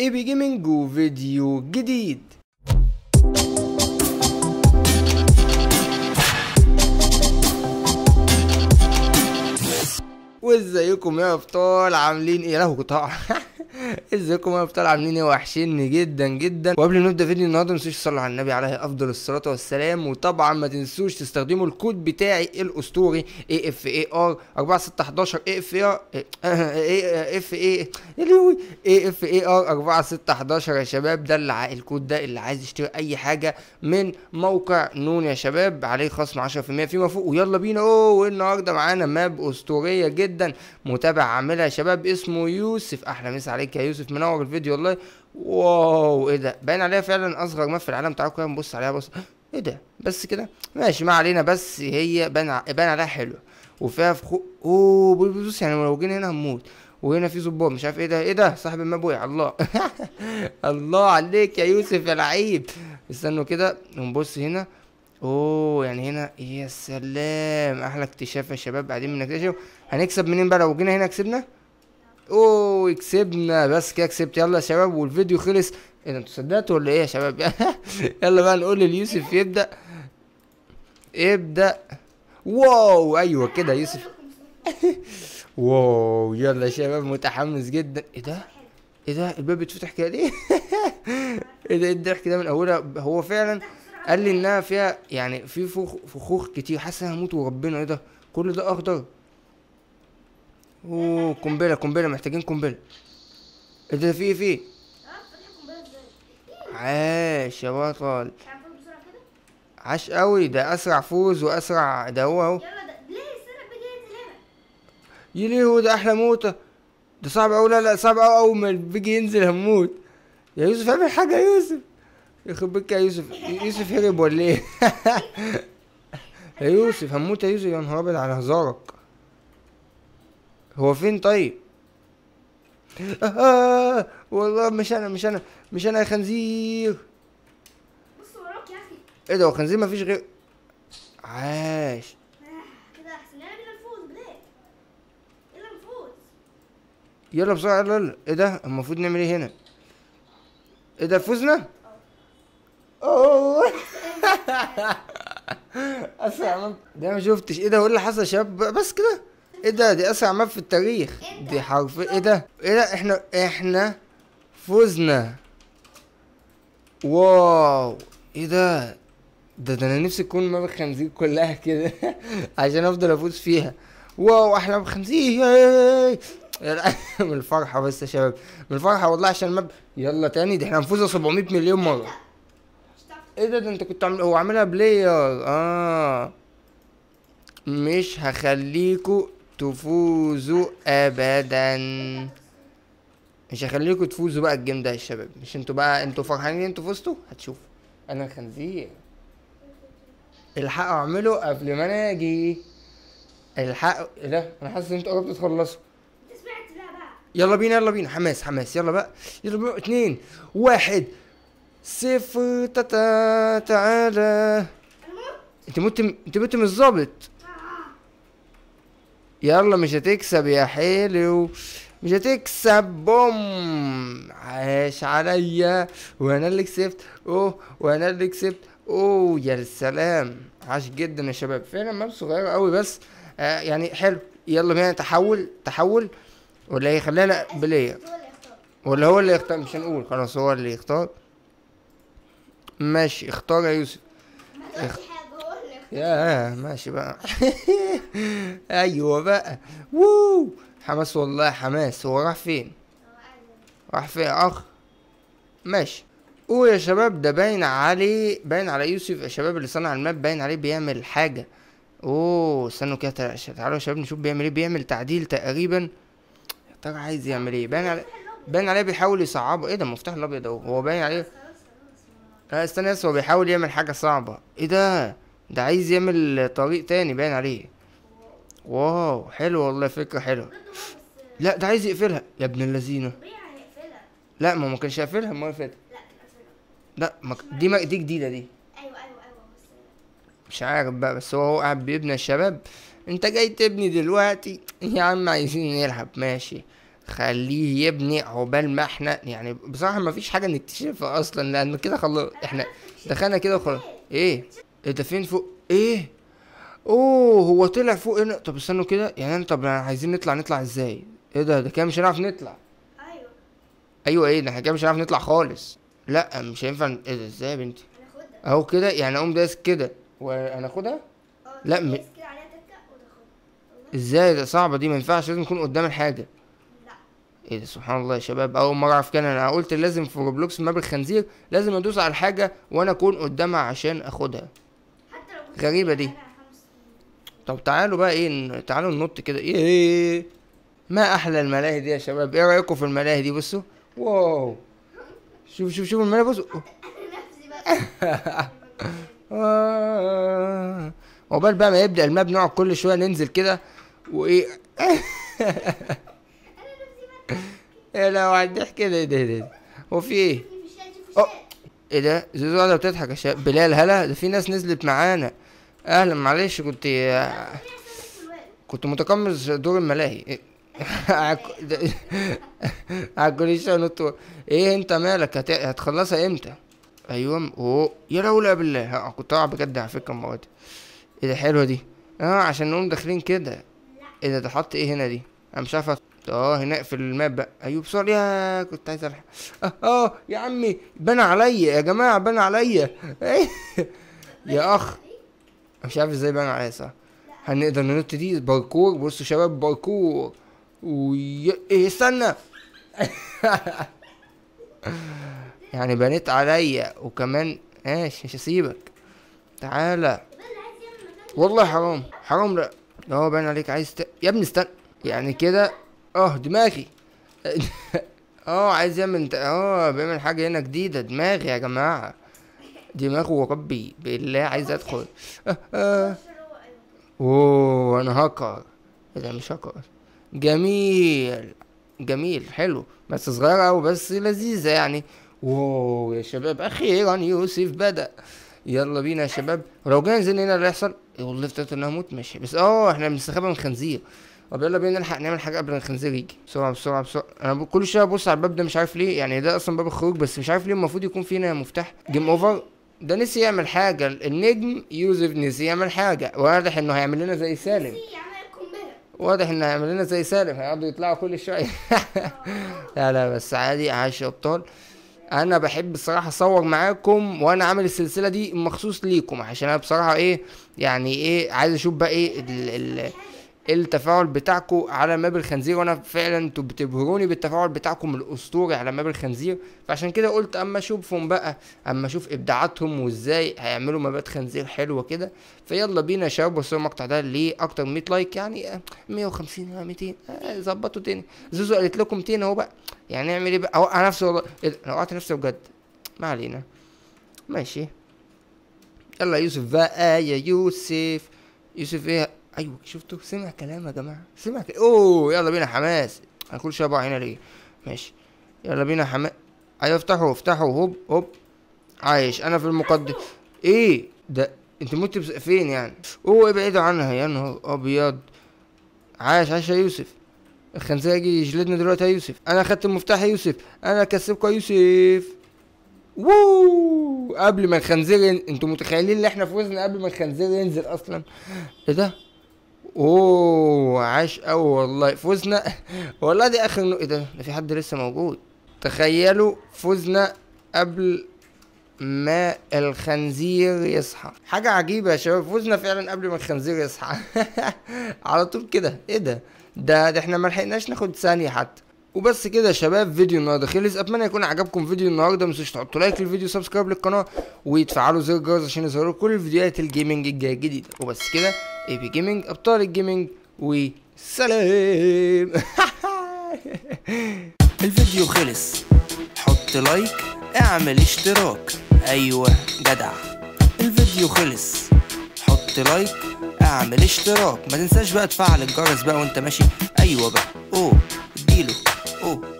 AB Gaming وفيديو جديد وازيكم يا أبطال؟ عاملين إيه؟ له قطاع ازيكم يا ابطال عاملين إيه؟ وحشيني جدا جدا. وقبل ما نبدأ فيديو النهارده ما تنسوش تصلوا على النبي عليه أفضل الصلاة والسلام. وطبعا ما تنسوش تستخدموا الكود بتاعي الأسطوري اي اف اي ار 4611 اي اف اي اي اف اي اي اف اي ار 4611 يا شباب. ده اللي الكود ده اللي عايز يشتري أي حاجة من موقع نون يا شباب. عليه خصم 10% فيما فوق ويلا بينا. أوه النهارده معانا map أسطورية جدا. متابع عاملها يا شباب. اسمه يوسف. أحلى مسا عليك. يا يوسف منور الفيديو والله. wow إيه ده؟ باين عليها فعلا أصغر map في العالم. تعالوا كده نبص عليها بص. إيه ده؟ بس كده؟ ماشي ما علينا. بس هي باين باين عليها حلوة وفيها فخو أوه بص يعني لو جينا هنا هنموت. وهنا في ظباط مش عارف إيه ده؟ إيه ده؟ صاحب الماب وقع. الله. الله عليك يا يوسف يا لعيب. استنوا كده ونبص هنا. أوه يعني هنا يا سلام. أحلى اكتشاف يا شباب. بعدين بنكتشف هنكسب منين بقى؟ لو جينا هنا كسبنا؟ أوه كسبنا بس كده كسبت. يلا يا شباب والفيديو خلص. إيه ده أنتوا صدقتوا ولا إيه يا شباب؟ يلا بقى نقول ليوسف يبدأ. ابدأ. واو أيوه كده يوسف. واو يلا يا شباب متحمس جدا. إيه ده؟ إيه ده؟ الباب بيتفتح كده ليه؟ إيه ده؟ إيه الضحك ده من اولها هو فعلا قال لي إنها فيها يعني في فخ فخوخ كتير. حاسس انها هموت وربنا. إيه ده؟ كل ده أخضر. اوه قنبلة قنبلة محتاجين قنبلة. إيه ده في إيه في إيه؟ عاش يا بطل. عاش قوي ده أسرع فوز وأسرع ده هو اهو. يليه ده أحلى موتة. ده صعب أوي لا لا صعب أوي أول ما بيجي ينزل هنموت يا يوسف اعمل حاجة يا يوسف. يخرب بيك يا يوسف. يوسف هرب ولا إيه؟ يا يوسف هنموت يا يوسف يا نهار أبيض على هزارك. هو فين طيب؟ آه والله مش أنا مش أنا مش أنا يا خنزير. بص وراك يا أخي. إيه ده هو خنزير مفيش غير عاش. آه، كده أحسن. يلا نفوز بداية يلا نفوز. يلا بسرعة يلا يلا. إيه ده؟ المفروض نعمل إيه هنا؟ إيه ده فزنا أوه. أسرع ده ما شفتش. إيه ده هو إيه اللي حصل يا شباب؟ بس كده. إيه ده؟ دي أسرع map في التاريخ. دي حرف إيه ده؟ إيه ده؟ إحنا إحنا فزنا wow. إيه ده؟ ده ده أنا نفسي تكون map الخنزير كلها كده عشان أفضل أفوز فيها. wow إحنا بخنزير من الفرحة بس يا شباب. من الفرحة والله عشان ال map يلا تاني. دي إحنا هنفوز 700 مليون مرة. إيه ده؟ ده أنت كنت عامل هو عاملها player. آه. مش هخليكوا تفوزوا ابدا. مش هخليكوا تفوزوا بقى الجيم ده يا شباب. مش أنتوا بقى أنتوا فرحانين إن أنتوا فزتوا؟ هتشوفوا. أنا خنزير. الحقوا اعملوا قبل ما أنا أجي. الحقوا إيه ده؟ أنا حاسس إن أنتوا قربتوا تخلصوا. بقى يلا بينا يلا بينا. حماس حماس. يلا بقى. يلا بينا. اتنين واحد. صفر. تتا تعالى. أنا موت انت مت انت مت من الظابط. يلا مش هتكسب يا حلو مش هتكسب. بوم. عاش عليا. وأنا اللي كسبت. أوه. وأنا اللي كسبت. أوه. يا سلام. عاش جدا يا شباب. فعلا ماب صغيرة قوي بس آه يعني حلو. يلا بينا. تحول. تحول. ولا player هو اللي يختار ولا هو اللي يختار؟ مش هنقول. خلاص هو اللي يختار. ماشي. اختار يا يوسف. ما يا ماشي بقى. أيوه بقى. ووو. حماس والله حماس. هو راح فين. راح فين؟ أخ. ماشي. أوه يا شباب ده باين عليه باين على يوسف يا شباب اللي صنع ال map باين عليه بيعمل حاجة. أوه استنوا كده تع- تعالوا يا شباب نشوف بيعمل إيه. بيعمل تعديل تقريبا. يا ترى عايز يعمل إيه؟ باين عليه باين عليه بيحاول يصعبه. إيه ده؟ المفتاح الأبيض أهو. هو باين عليه. لا استنى بس هو بيحاول يعمل حاجة صعبة. إيه ده؟ ده عايز يعمل طريق تاني باين عليه. واو حلو والله فكرة حلوة. لا ده عايز يقفلها. يا ابن اللذينة. لا ما ما كانش يقفلها ما فات لا دي ما دي جديدة دي. أيوه أيوه أيوه مش عارف بقى بس هو هو قاعد بيبني الشباب. انت جاي تبني دلوقتي؟ يا عم عايزين نلعب. ماشي. خليه يبني عقبال ما إحنا يعني بصراحة ما فيش حاجة نكتشفها أصلا لأن كده خلاص إحنا دخلنا كده وخلاص. إيه؟ إيه ده فين فوق إيه؟ أوه هو طلع فوق هنا. طب استنوا كده. يعني أنا- طب عايزين نطلع نطلع إزاي؟ إيه ده؟ ده كده مش هنعرف نطلع. أيوه. أيوه إيه ده؟ إحنا كده مش هنعرف نطلع خالص. لا مش هينفع. إيه ده؟ إزاي يا بنتي؟ أهو كده. يعني أقوم دايس كده. وهناخدها؟ آه لا، م- إزاي؟ ده صعبة دي. ما ينفعش. لازم يكون قدام الحاجة. لا. إيه ده؟ سبحان الله يا شباب. أول مرة أعرف كده. أنا قلت لازم في روبلوكس map الخنزير لازم أدوس على الحاجة وأنا أكون قدامها عشان أخدها. غريبة دي. طب تعالوا بقى إيه تعالوا ننط كده. إيه ما أحلى الملاهي دي يا شباب؟ إيه رأيكم في الملاهي دي؟ بصوا. واو. شوف شوف شوف الملاهي. بصوا. بقى آه. عقبال بقى ما يبدأ الماب نقعد كل شوية ننزل كده. وإيه؟ إيه لا واحد ضحك كده إيه ده إيه ده؟ هو في إيه؟ في شات في أه. شات إيه ده؟ زوزو قاعدة بتضحك. يا شباب بلال هلا ده في ناس نزلت معانا. أهلا معلش كنت كنت متقمص دور الملاهي. نط. إيه أنت مالك؟ هت... هتخلصها إمتى؟ أيوه اوه يا لولا بالله. ها، كنت قاعد بجد على فكرة المرة دي. إيه ده حلوة دي. آه عشان نقوم داخلين كده. إيه ده ده حط إيه هنا دي؟ أنا مش عارف آه هنا في الماب بقى. أيوه بسرعة. يا كنت عايز ألحق. آه آه يا عمي بان عليا. يا جماعة بان عليا؟ يا أخ. مش عارف إزاي بان عليا صح؟ هنقدر ننط دي باركور بصوا شباب باركور وي... إيه استنى. يعني بنيت عليا وكمان ماشي مش هسيبك. تعالى. والله حرام حرام. لا آه باين عليك عايز ت... يا ابني استنى. يعني كده آه دماغي. آه عايز يعمل آه بيعمل حاجة هنا جديدة. دماغي يا جماعة. دماغه وربي بالله عايز أدخل. آه آه. أوه أنا هاكر إيه ده مش هاكر جميل جميل حلو. بس صغيرة أوي بس لذيذة يعني. wow يا شباب أخيرا يوسف بدأ. يلا بينا يا شباب. ولو جينا نزلنا هنا اللي هيحصل. إيه والله افتكرت إنها موت. ماشي. بس آه إحنا بنستخبى من الخنزير. طب يلا بينا نلحق نعمل حاجة قبل ما الخنزير يجي. بسرعة بسرعة بسرعة. أنا ب- كل شوية أبص على الباب ده مش عارف ليه. يعني ده أصلا باب الخروج بس مش عارف ليه المفروض يكون فينا مفتاح. game over ده نسي يعمل حاجة. النجم يوسف نسي يعمل حاجة. واضح إنه هيعمل لنا زي سالم. واضح إنه هيعمل لنا زي سالم. هيقعدوا يطلعوا كل شوية. لا لا بس عادي عاش يا أبطال. أنا بحب الصراحة اصور معاكم وأنا عامل السلسلة دي مخصوص ليكم عشان أنا بصراحة إيه يعني إيه عايز أشوف بقى إيه ال ال التفاعل بتاعكم على ماب الخنزير وأنا فعلا أنتوا بتبهروني بالتفاعل بتاعكم الاسطوري على ماب الخنزير. فعشان كده قلت أما أشوفهم بقى أما أشوف إبداعاتهم وإزاي هيعملوا مابات خنزير حلوة كده فيلا بينا يا شباب. وصلوا المقطع ده ليه أكتر من 100 لايك؟ يعني آه، 150 آه، 200 آه، ظبطوا تاني زوزو قالت لكم 200 أهو بقى. يعني نعمل إيه بقى؟ اوقع نفسي والله إيه ده؟ أنا وقعت نفسي بجد. ما علينا. ماشي. يلا يوسف بقى يا يوسف. يوسف إيه؟ أيوه شفتوا؟ سمع كلام يا جماعة. سمع كلام أوه يلا بينا حماس. أنا كل شوية هنا ليه؟ ماشي. يلا بينا حماس. أيوه افتحوا افتحوا. هوب هوب. عايش. أنا في المقدم. إيه؟ ده أنت مت بس- فين يعني؟ أوه ابعدوا عنها. يا نهار أبيض. عايش عايش يا يوسف. الخنزير يجي يجلدنا دلوقتي يا يوسف. أنا اخدت المفتاح يا يوسف. أنا كسبكوا يا يوسف. ووو قبل ما الخنزير ين... أنتوا متخيلين إن إحنا فوزنا قبل ما الخنزير ينزل أصلا؟ إيه ده؟ أوه عاش قوي والله. فوزنا. والله دي آخر نو... إيه ده؟ ده في حد لسه موجود. تخيلوا فوزنا قبل ما الخنزير يصحى. حاجة عجيبة يا شباب. فوزنا فعلا قبل ما الخنزير يصحى. على طول كده. إيه ده؟ ده ده إحنا ملحقناش ناخد ثانية حتى. وبس كده يا شباب فيديو النهارده خلص. أتمنى يكون عجبكم فيديو النهارده. متنسوش تحطوا like للفيديو subscribe للقناة وتفعلوا زر الجرس عشان يظهروا كل الفيديوهات ال gaming الجايه الجديدة. وبس كده AB Gaming أبطال ال gaming وسلام. الفيديو خلص. حط like اعمل اشتراك. أيوه جدع. الفيديو خلص. حط like اعمل اشتراك. ما تنساش بقى تفعل الجرس بقى وانت ماشي. أيوه بقى. أوه اديله. اوه